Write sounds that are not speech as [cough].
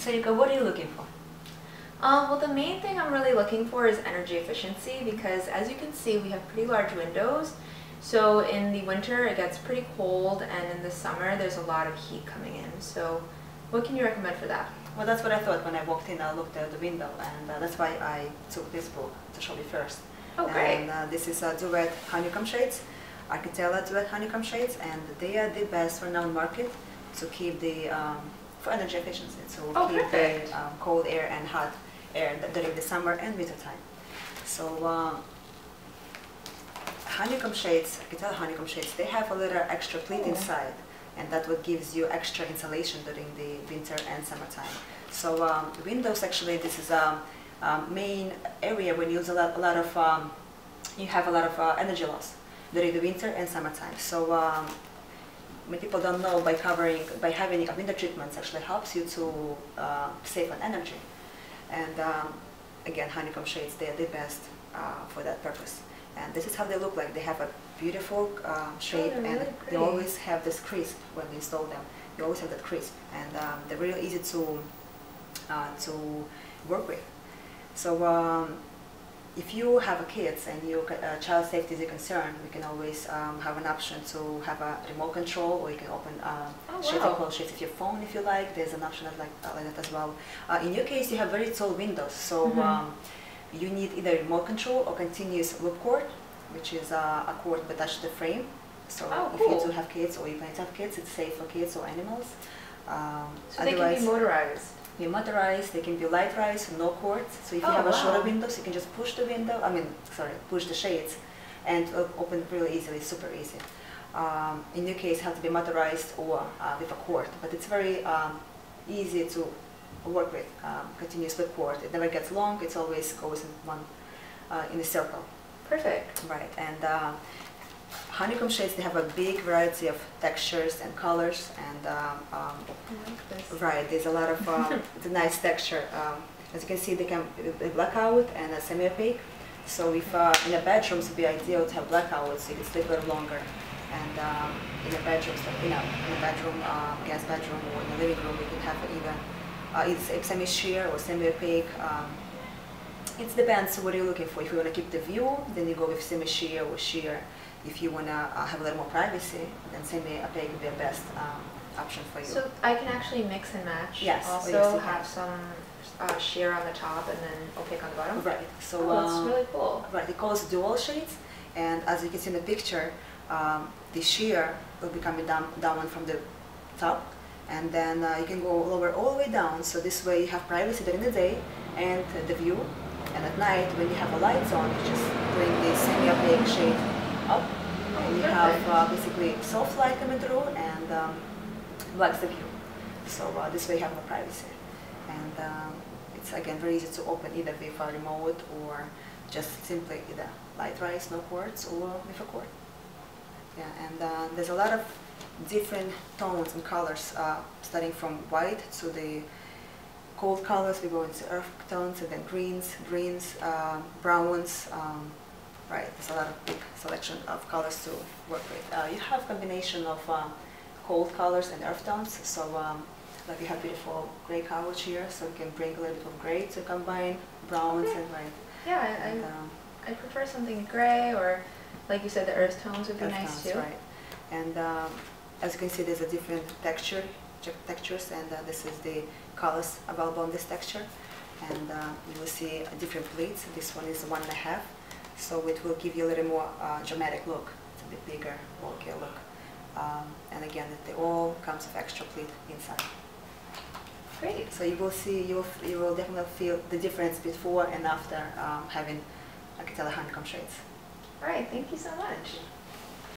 So Yuka, what are you looking for? Um, well, the main thing I'm really looking for is energy efficiency because as you can see, we have pretty large windows. So in the winter, it gets pretty cold, and in the summer, there's a lot of heat coming in. So what can you recommend for that? Well, that's what I thought when I walked in. I looked at the window, and uh, that's why I took this book to show you first. Oh, great. And uh, this is uh, Duette Honeycomb Shades, Architella Duette Honeycomb Shades, and they are the best for now market to keep the, um, for energy efficiency, so Oh, keep the um, cold air and hot air during the summer and winter time. So uh, honeycomb shades, Architella honeycomb shades, they have a little extra pleat Oh. inside, and that what gives you extra insulation during the winter and summertime. So um, windows actually, this is a um, um, main area when you use a lot, a lot of, um, you have a lot of uh, energy loss during the winter and summertime. So um, many people don't know by covering, by having a winter treatments actually helps you to uh, save on energy. And um, again, honeycomb shades, they're the best uh, for that purpose. And this is how they look like. They have a beautiful uh, shape they're and really they always have this crisp when you install them. They always have that crisp and um, they're really easy to, uh, to work with. So um, if you have a kids and your uh, child safety is a concern, we can always um, have an option to have a remote control, or you can open uh, Oh, shades wow. and close shades with your phone if you like. There's an option like, uh, like that as well. Uh, in your case, you have very tall windows, so Mhm. um, you need either remote control or continuous loop cord, which is uh, a cord attached to the frame. So Oh, if cool. you do have kids or you plan to have kids, it's safe for kids or animals. Um, So they can be motorized. Be motorized, they can be LiteRise, no cords. So if you Oh, have a shorter wow. windows, you can just push the window, I mean, sorry, push the shades and open really easily, super easy. Um, in your case, have to be motorized or uh, with a cord, but it's very um, easy to work with, um, continuous with cord. It never gets long, it always goes in one, uh, in a circle. Perfect. Right, and uh, honeycomb shades, they have a big variety of textures and colors and um, um, like. Right, there's a lot of um, [laughs] it's a nice texture. Um, as you can see, they can be blackout and a semi-opaque. So if uh, in a bedroom, it would be ideal to have blackout so you can sleep a little longer. And um, in a bedroom, so, you know, in a bedroom, uh, guest bedroom or in a living room, you can have even uh, either semi-sheer or semi-opaque. Um, it depends what you're looking for. If you want to keep the view, then you go with semi-sheer or sheer. If you want to uh, have a little more privacy, then semi-opaque would be the best um, option for you. So I can actually mix and match. Yes. Oh, Also yes, have some uh, sheer on the top and then opaque on the bottom. Right. So Oh, that's um, really cool. right, it calls dual shades, and as you can see in the picture, um, the sheer will be coming down down from the top, and then uh, you can go lower all the way down. So this way you have privacy during the day and the view, and at night when you have the lights on, you just bring the semi-opaque shade up, you have uh, basically soft light coming through and um, blacks the view. So uh, this way you have more privacy, and um, it's again very easy to open either with a remote or just simply either LiteRise, no cords, or with a cord. Yeah, and uh, there's a lot of different tones and colors, uh, starting from white to the cold colors. We go into earth tones and then greens, greens, um, browns. Um, right, there's a lot of big selection of colors to work with. Uh, you have a combination of um, cold colors and earth tones. So um, like you have beautiful gray couch here, so you can bring a little bit of gray to combine browns Okay. and white. Yeah, And, I, um, I, prefer something gray or, like you said, the earth tones would be earth nice tones, too. Right. And um, as you can see, there's a different texture, textures, and uh, this is the colors available on this texture. And uh, you will see different pleats. This one is one and a half, so it will give you a little more uh, dramatic look. It's a bit bigger, bulkier look. Um, and again, it all comes with extra pleat inside. Great. So you will see, you will, you will definitely feel the difference before and after um, having Architella honeycomb shades. All right, thank you so much.